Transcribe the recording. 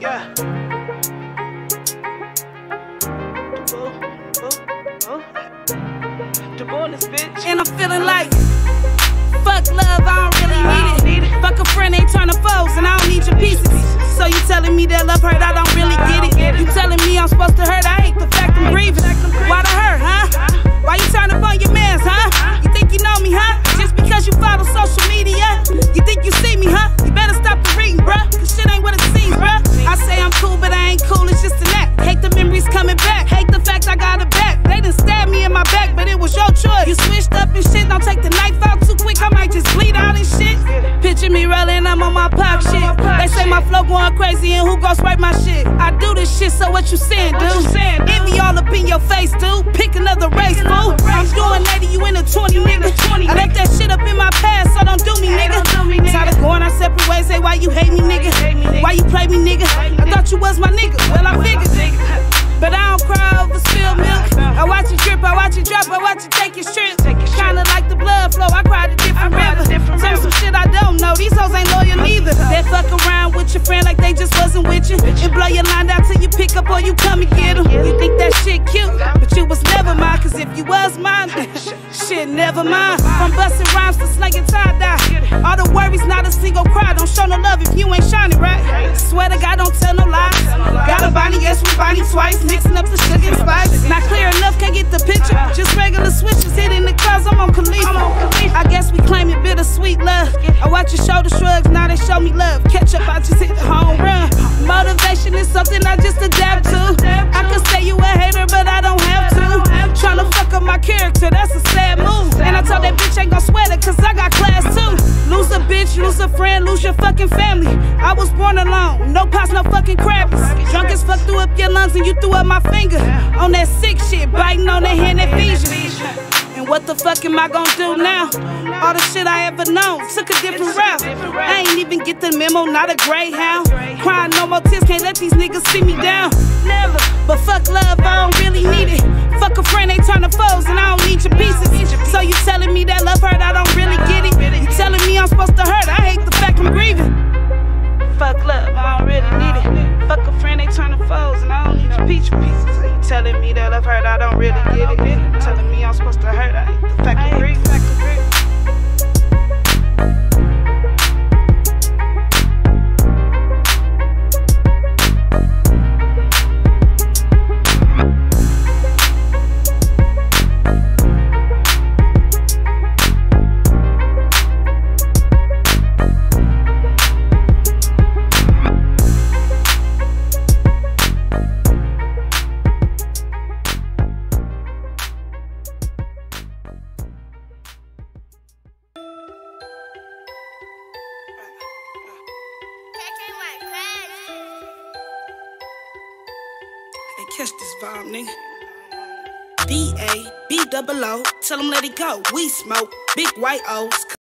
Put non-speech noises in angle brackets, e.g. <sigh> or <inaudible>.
Yeah. And I'm feeling like fuck love, I don't really need it. Fuck a friend, ain't turn to foes, and I don't need your pieces. So you telling me that love hurt, I don't really get it. You telling me I'm supposed to hurt, I hate the fact I'm grieving. Why the hurt, huh? Why you turn up on your mans, huh? You think you know me, huh? Just because you follow social media, They say my flow going crazy and who gon' write my shit? I do this shit, so what you saying, dude? Envy all up in your face, dude. Pick another race, fool. I'm doing 80, you in a 20, nigga. I left that shit up in my past, till you pick up or you come and get 'em. You think that shit cute, but you was never mine. Cause if you was mine, <laughs> shit, never mind. From busting rhymes to slinging tie dye. All the worries, not a single cry. Don't show no love if you ain't shining, right? Swear to God, don't tell no lies. Got a body, yes, we body twice. Mixing up the sugar and spice. Not clear enough, can't get the picture. Just regular switches hitting the cars, I'm on Khalifa. I guess we claim it bittersweet love. I watch your shoulder shrugs, now they show me love. Catch up, I just hit the home run. Motivation is something I just adapt to. I could say you a hater, but I don't have to. Tryna fuck up my character, that's a sad move. And I told that bitch ain't gon' sweat it, cause I got class too. Lose a bitch, lose a friend, lose your fucking family. I was born alone, no pots, no fucking crabbies. Drunk as fuck, threw up your lungs and you threw up my finger. On that sick shit, biting on that hand that feeds you. And what the fuck am I gonna do now? All the shit I ever known took a different route. I ain't even get the memo, not a greyhound. Crying no more tears, can't let these niggas see me down. Never. But fuck love, I don't really need it. Fuck a friend, they turn to foes, and I Fuck love, I don't really need it. Fuck a friend, they turn to foes, and I don't need your peach pieces. So you telling me that love hurt, I don't really get it. Telling me I'm supposed to hurt, I hate the fact catch this vibe, nigga. D A B double O, tell them let it go. We smoke big white O's.